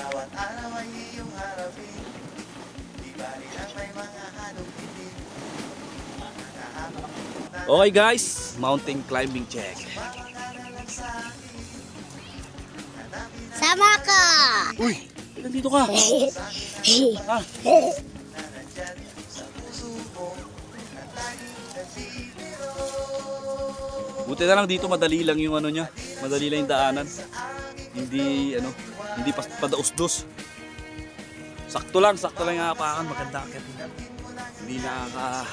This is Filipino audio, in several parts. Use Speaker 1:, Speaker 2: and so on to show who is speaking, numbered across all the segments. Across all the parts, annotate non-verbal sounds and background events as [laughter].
Speaker 1: Bawat araw ay iyong harapin Di bali lang may mga halong-titin
Speaker 2: Okay guys, mountain climbing check.
Speaker 3: Sama ka!
Speaker 2: Uy, nandito ka. [laughs] Ha? Buti na lang dito madali lang yung ano niya. Madali lang yung daanan. Hindi ano, hindi pas padausdos. Sakto lang, sakto lang yung hapakan, maganda akit. Hindi nakaka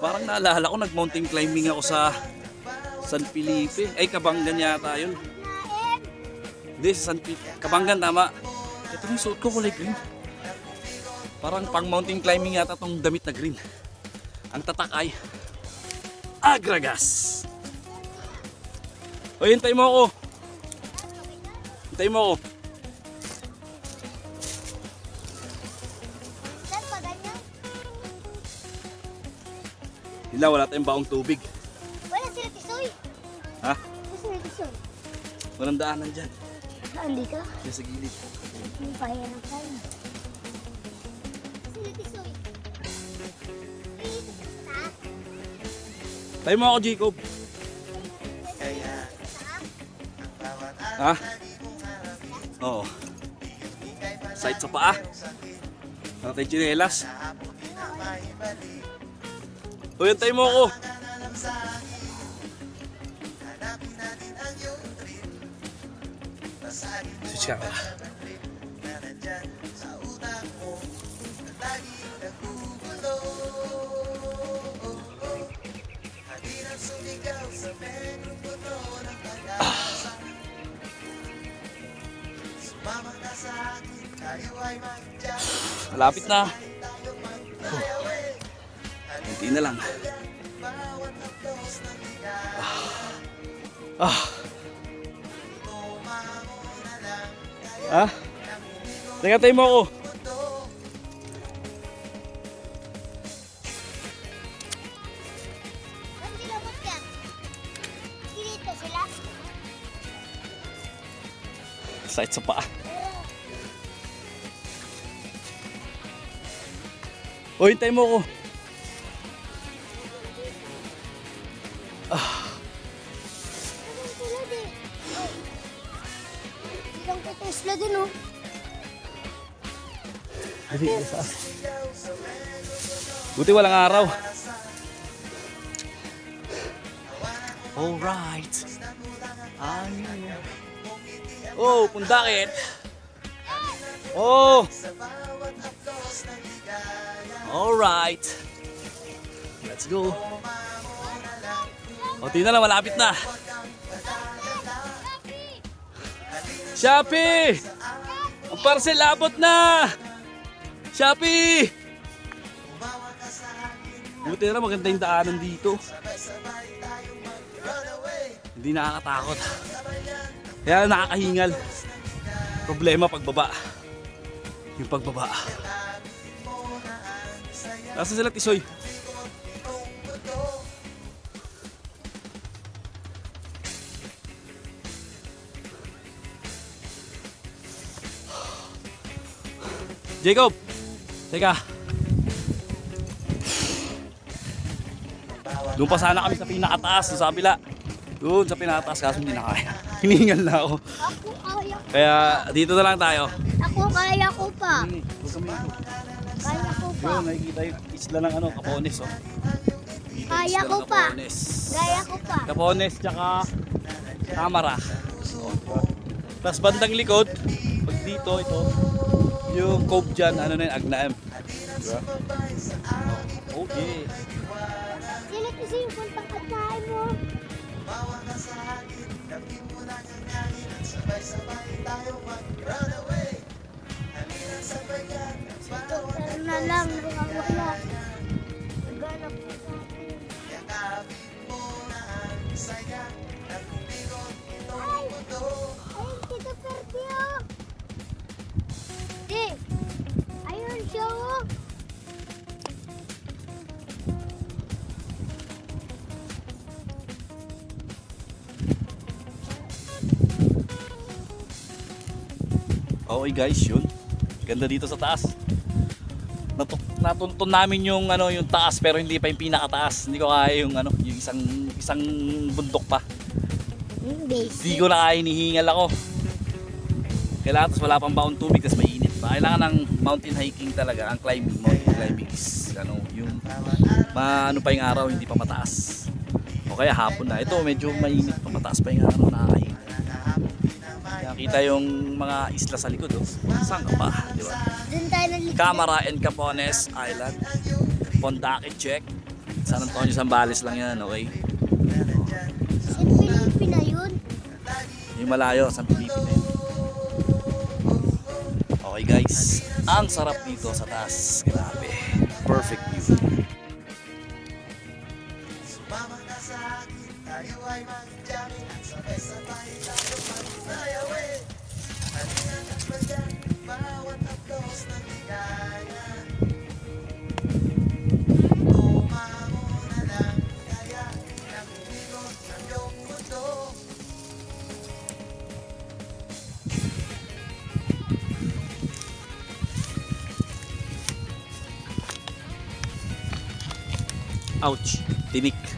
Speaker 2: Parang naalala ko nag-mountain climbing ako sa San Felipe. Ay, Kabanggan yata yun. Hindi, sa San Felipe. Kabanggan, tama. Ito yung suot ko kulay green. Parang pang mountain climbing yata tong damit na green. Ang tatak ay Agragas. O, hintay mo ako. Hintay mo ako.
Speaker 3: Saan pa?
Speaker 2: Hila, wala tayong baong tubig.
Speaker 3: Wala sila tisoy.
Speaker 2: Ha?
Speaker 3: Wala sila tisoy.
Speaker 2: Walang daanan dyan.
Speaker 3: Hindi ka?
Speaker 2: Diyan sa gilid.
Speaker 3: Yung pahiyanap tayo. Sila tisoy.
Speaker 2: Tayo mo ako, Jacob.
Speaker 1: Kaya ang bawat araw
Speaker 2: Ha? Sight sa paa.
Speaker 1: sakit
Speaker 2: Ano tayong chinelas? Hintay mo ako.
Speaker 1: Sumama ka ay mandyan
Speaker 2: Malapit na. Kunti na lang. Ah.
Speaker 1: Lang
Speaker 2: Ha? Teka, tayo mo ako. Sight sa paa. O, hintay mo
Speaker 3: din? Oh. Ilang kita sila din oh.
Speaker 2: Buti walang araw. Alright. Ano? Oh, pundakit. Oh. Alright. Let's go. Tingnan na, malapit na. Shopee! Ang parcel abot na! Shopee! Buti na lang maganda yung daanan dito. Hindi nakakatakot. Kaya nakakahingal. Problema pagbaba. Yung pagbaba. Nasa sila tisoy. Jacob! Teka. Doon pa sana kami sa pinakataas, sa kabila. Doon sa pinakataas, kaso hindi na kaya. [laughs] Hiningal na ako.
Speaker 3: Ako kaya.
Speaker 2: Kaya dito na lang tayo.
Speaker 3: Ako kaya ko pa.
Speaker 2: Dito.
Speaker 3: Kaya ko pa.
Speaker 2: Yun, nakikita yung isla ng ano, Capones, oh. Dito,
Speaker 3: Kaya ko pa.
Speaker 2: Capones.
Speaker 3: Kaya ko pa.
Speaker 2: Capones, tsaka Camara. Oh. Tapos bandang likod, pag dito, ito, yung cove dyan, ano na yun, Agnaem. Diba? Okay.
Speaker 3: Sila kasi yung katsahin mo. Pero
Speaker 2: Okay guys, yun. Ganda dito sa taas. Natu natuntun namin yung ano yung taas pero hindi pa yung pinakataas. Hindi ko kaya yung ano, yung isang isang bundok pa. Hindi ko na kaya hinihingal ako. Kailangan tapos wala pang baon tubig kasi mainit pa. Kailangan ng mountain hiking talaga. Ang climbing, mountain climbing is ano, yung maano pa yung araw, hindi pa mataas. O kaya hapon na. Ito medyo mainit pa, mataas pa yung araw na kita yung mga isla sa likod. Oh. Saan ka pa? Di ba? Camara and Capones Island. Pondake check. San Antonio Zambales lang yan, okay?
Speaker 3: San Felipe na yun.
Speaker 2: Yung malayo, San Felipe na yun. Okay guys, ang sarap dito sa taas. Grabe. Perfect view.
Speaker 1: Sumama ka sa akin, tayo ay mag-jamming Sabay-sabay tayo mag-flyaway
Speaker 2: Ouch. Tinik.